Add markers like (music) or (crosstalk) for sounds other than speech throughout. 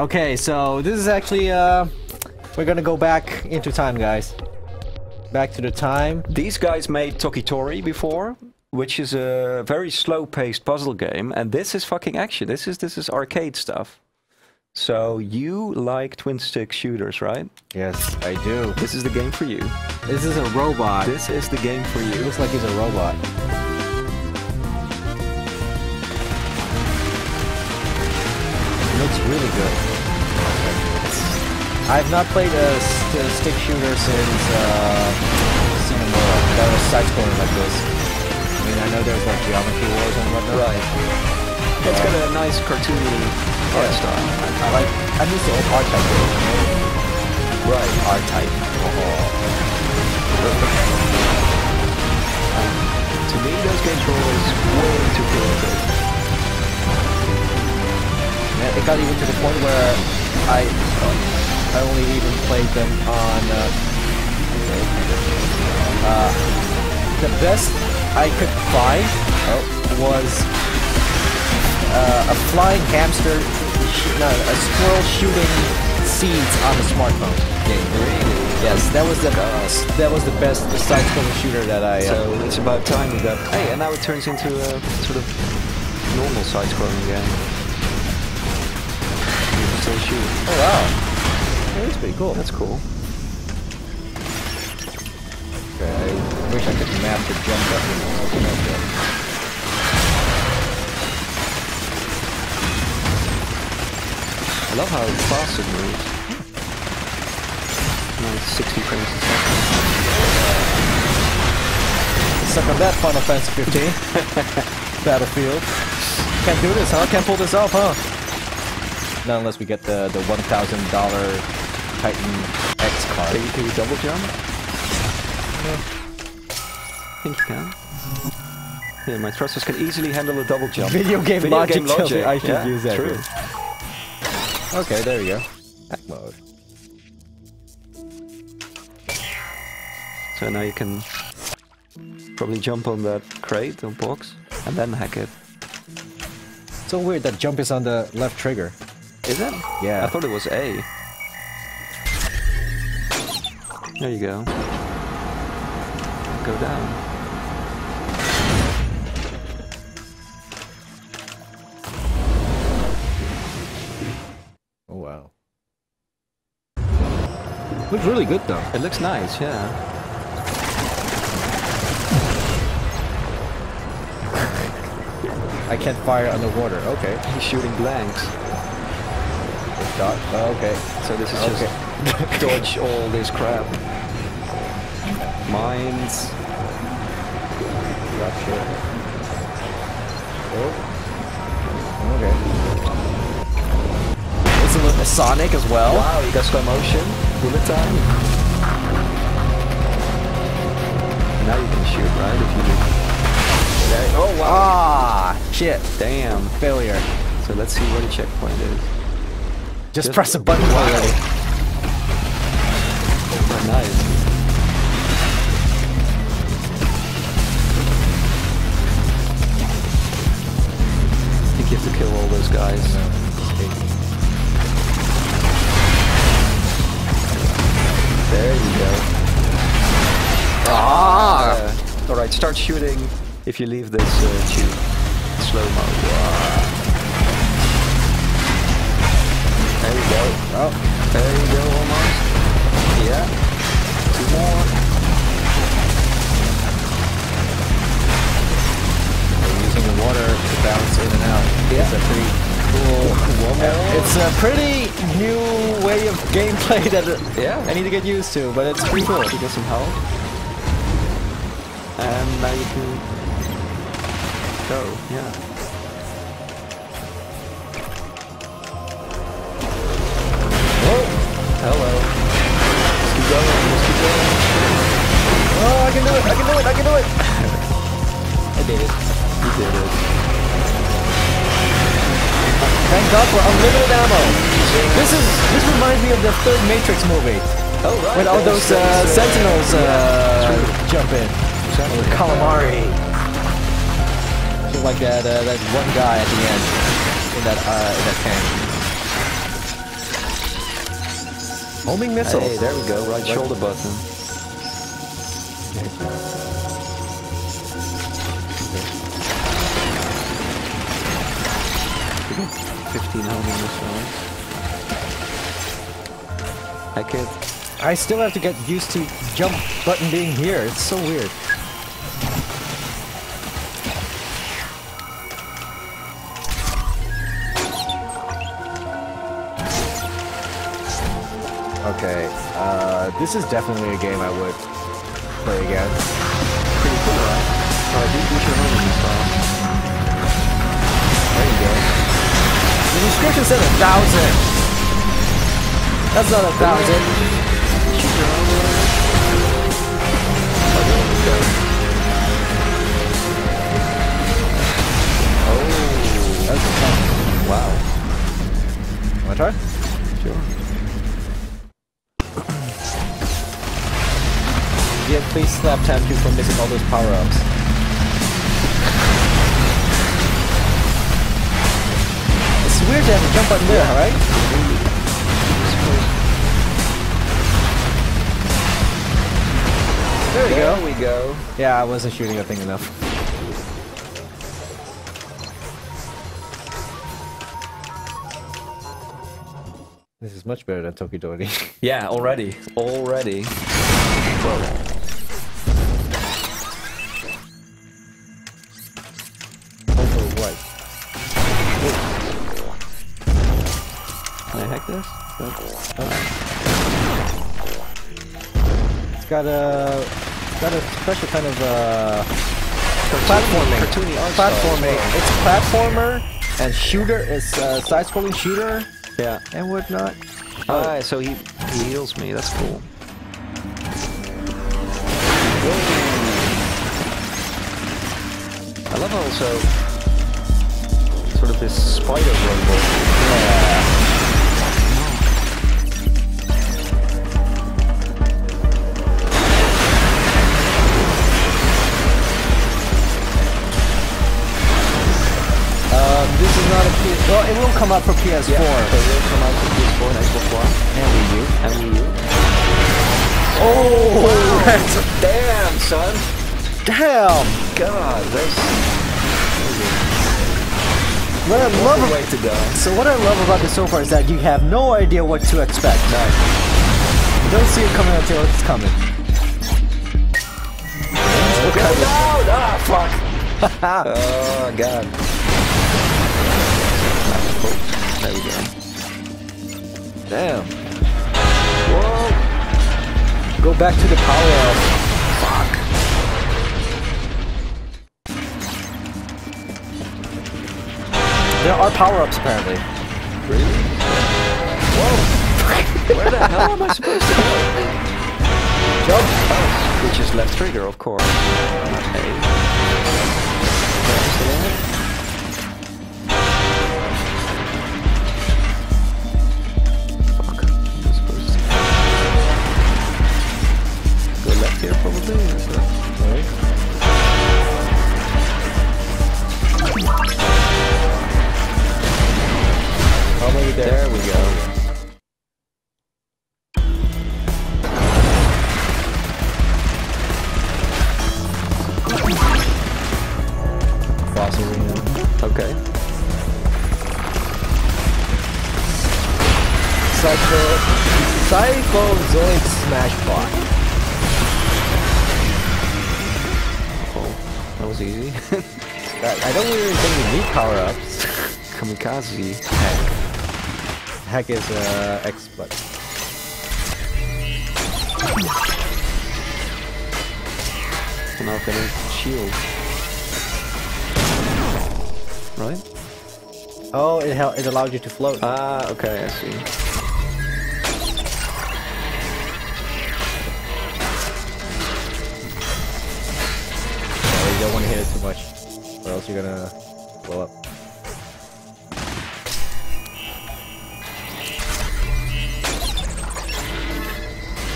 Okay, so this is actually, uh, we're gonna go back into time, guys. Back to the time. These guys made Toki Tori before, which is a very slow-paced puzzle game, and this is fucking action. This is this is arcade stuff. So you like twin stick shooters, right? Yes, I do. This is the game for you. This is a robot. This is the game for you. It looks like he's a robot. Looks really good. I've not played a st stick shooter since uh, Sine Mora that was side-scrolling like this. I mean, I know there's like Geometry Wars and whatnot. Right. It's got a nice cartoony art Yeah. style. I like. I miss the old R-Type. Right. R-Type. Oh. To me, those games were always way too primitive. It got even to the point where I I only even played them on uh, uh, the best I could find was uh, a flying hamster, no, a squirrel shooting seeds on a smartphone game. Yes, that was the that was the best side-scrolling shooter that I. Uh, So it's about time we got. Hey, and now it turns into a sort of normal side-scrolling game. Still shoot. oh wow, yeah, that's pretty cool. That's cool. Okay, I wish I could map the jump. Okay, okay. I love how fast it moves. Hmm. Nice 60 frames a second. Suck on that, Final Fantasy 15. (laughs) Battlefield. Can't do this, huh? Can't pull this off, huh? Not unless we get the the one thousand dollar Titan X Can card. you, can you double jump? I think you can. Yeah, my thrusters can easily handle a double jump. Video game Video logic game tells me logic. I should Yeah, use that. True. Okay, there you go. Hack mode. So now you can probably jump on that crate or box and then hack it. So weird that jump is on the left trigger. Is it? Yeah. I thought it was A. There you go. Go down. Oh wow. Looks really good though. It looks nice, yeah. I can't fire underwater. Okay. He's shooting blanks. Dot. Oh, okay. So this is Okay. just (laughs) dodge all this crap. Mines. Gotcha. Oh. Okay. It's a little Sonic as well. Wow, you got slow motion. Bullet time. Now you can shoot, right? If you Okay. Oh wow. Ah, shit. damn. Failure. So let's see where the checkpoint is. Just, Just- press a button Wow. already. Oh, nice. I think you have to kill all those guys. There you go. Ah. Uh, all right, start shooting if you leave this uh, tube. Slow mo. There you go. Oh. There you go, almost. Yeah. Two more. We're using the water to bounce in and out. Yeah. It's a pretty cool. (laughs) One more. It's a pretty new way of gameplay (laughs) that Yeah. I need to get used to, but it's pretty cool. You get some help. And now you can go. Yeah. Can do it! I can do it! I can do it! I did it. You did it. Thank God for unlimited ammo. This is this reminds me of the third Matrix movie Oh right. when all those uh, Sentinels uh, true. jump in. Exactly. Or calamari. Just like that uh, that one guy at the end in that uh, in that tank. Homing missile. Hey, there we go. Right shoulder button. Fifteen homing missiles. I could. I still have to get used to jump button being here. It's so weird. Okay, uh, this is definitely a game I would play again. Pretty cool, right? Alright, you use your homing missile. There you go. The description said a thousand. That's not a thousand. Shoot your homing Oh, there we go. That's a thousand. wow. Wanna try? Yeah, please slap Tamtu for missing all those power-ups. It's weird to have a jump button there, right? There we go. There we go. Yeah, I wasn't shooting that thing enough. This is much better than Toki Tori. Yeah, already. Already. Over It's got a it's got a special kind of uh platforming. Cartoony art style as platforming. well. It's platformer and shooter. It's uh, side-scrolling shooter Yeah. and whatnot. Ah, so he, he heals me. That's cool. I love also sort of this spider rumble. Um, come out for PS4 Yeah, it will come out for PS4 and Xbox One and Wii U. and Wii U. Oh, Damn, son! damn! God, that's What I love way to go. so what I love about this so far is that you have no idea what to expect. Nice. You don't see it coming until it's coming. Get down! Ah, fuck! (laughs) oh, God. Oh, there we go. Damn. Whoa! Go back to the power up. Fuck. There are power ups apparently. Really? Whoa! (laughs) Where the hell am I supposed to go? Jump. Oh, which is left trigger, of course. Okay. Psychozoic Smash Bot. Oh, that was easy. (laughs) I don't really think you need power ups. (laughs) Kamikaze. Heck is uh, X button. And now can I shield? Right? Oh, it it allowed you to float. Ah, okay, I see. Don't want to hit it too much, or else you're gonna blow up.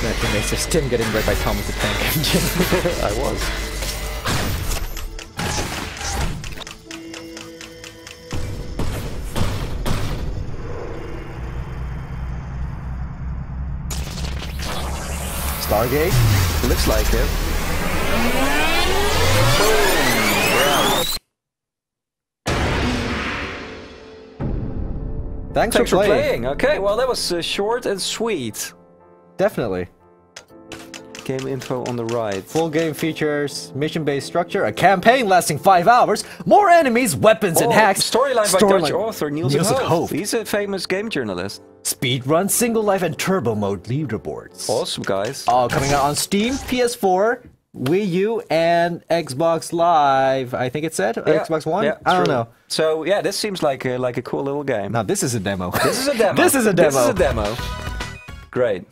Imagine they just Tim getting right by Thomas the Tank Engine. (laughs) I was. Stargate. Looks like it. Thanks, Thanks for for playing. playing. Okay, well that was uh, short and sweet. Definitely. Game info on the right. Full game features mission-based structure, a campaign lasting five hours, more enemies, weapons, and Oh, hacks. Storyline by Storyline- Dutch author Niels, Niels de de Hooft. Hooft. He's a famous game journalist. Speedrun, single life, and turbo mode leaderboards. Awesome, guys. All coming out on Steam, PS4, Wii U, and Xbox Live. I think it said Yeah, Xbox One. yeah, I don't true. know. So yeah, this seems like a, like a cool little game. Now this is a demo. This is a (laughs) demo. This is a demo. This is a demo. Great.